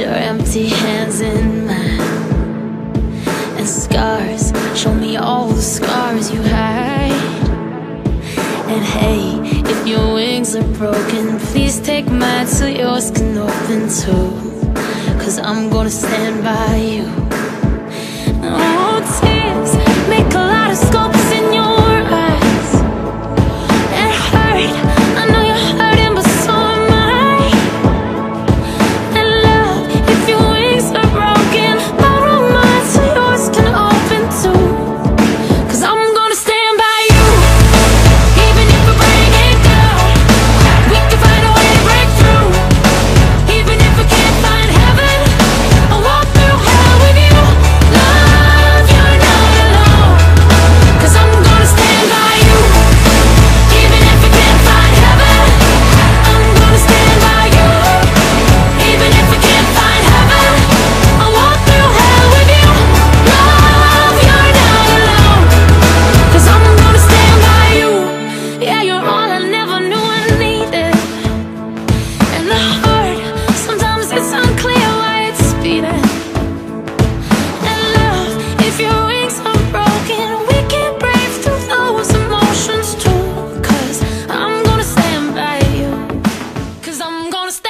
Your empty hands in mine. And scars Show me all the scars you hide. And hey, if your wings are broken Please take mine so yours can open too Cause I'm gonna stand by you Cause I'm gonna stay.